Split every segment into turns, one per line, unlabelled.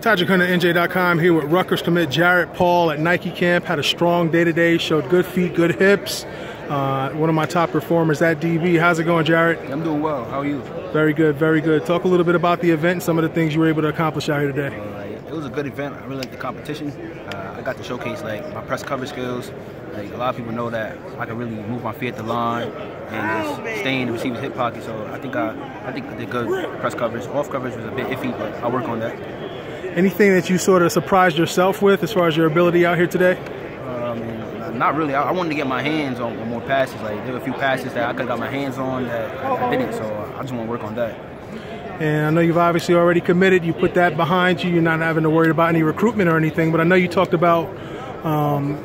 Todderick Hunter, NJ.com here with Rutgers commit Jarrett Paul at Nike camp. Had a strong day today, showed good feet, good hips. Uh, one of my top performers at DB. How's it going, Jarrett?
I'm doing well. How are you?
Very good, very good. Talk a little bit about the event and some of the things you were able to accomplish out here today.
It was a good event. I really like the competition. Uh, I got to showcase like my press cover skills. Like a lot of people know that I can really move my feet at the line and just stay in the receiver's hip pocket. So I think I, I think I did good press coverage. Off coverage was a bit iffy, but I work on that.
Anything that you sort of surprised yourself with as far as your ability out here today?
Um, not really. I, I, wanted to get my hands on, on, more passes. Like there were a few passes that I could have got my hands on that I, I didn't. So I just want to work on that.
And I know you've obviously already committed. You put that behind you. You're not having to worry about any recruitment or anything. But I know you talked about um,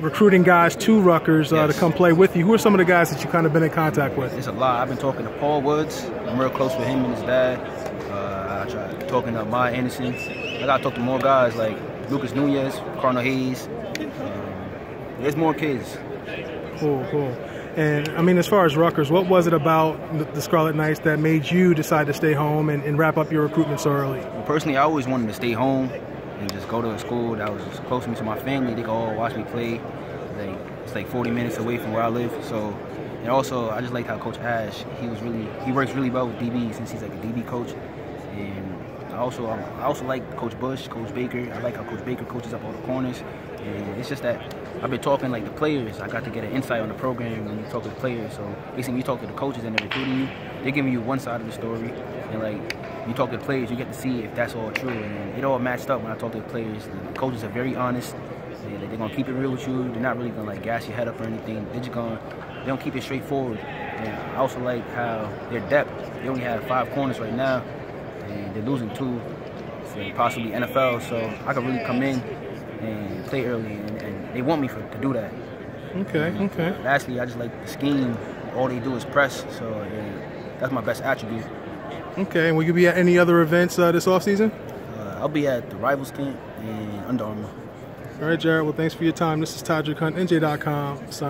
recruiting guys to Rutgers uh, yes. to come play with you. Who are some of the guys that you've kind of been in contact with?
It's a lot. I've been talking to Paul Woods. I'm real close with him and his dad. Uh, I tried talking to Maya Anderson. I got to talk to more guys like Lucas Nunez, Cardinal Hayes. Um, there's more kids.
Cool, cool. And I mean, as far as Rutgers, what was it about the Scarlet Knights that made you decide to stay home and, and wrap up your recruitment so early?
Well, personally, I always wanted to stay home and just go to a school that was close to me to my family. They could all watch me play. Like it's like 40 minutes away from where I live. So, and also I just like how Coach Ash. He was really he works really well with DB since he's like a DB coach. And I also um, I also like Coach Bush, Coach Baker. I like how Coach Baker coaches up all the corners. And it's just that I've been talking like the players. I got to get an insight on the program when you talk to the players. So basically, you talk to the coaches and they're recruiting you. They're giving you one side of the story, and like you talk to the players, you get to see if that's all true. And it all matched up when I talked to the players. The coaches are very honest. They, they're gonna keep it real with you. They're not really gonna like gas your head up or anything. They're just gonna they don't keep it straightforward. And I also like how their depth. They only have five corners right now, and they're losing two for possibly NFL. So I could really come in and play early, and, and they want me for, to do that.
Okay, and okay.
Lastly, I just like the scheme. All they do is press, so that's my best attribute.
Okay, and will you be at any other events uh, this off season?
Uh, I'll be at the Rivals Camp and Under Armour.
All right, Jarrett. Well, thanks for your time. This is Todderick Hunt, NJ.com.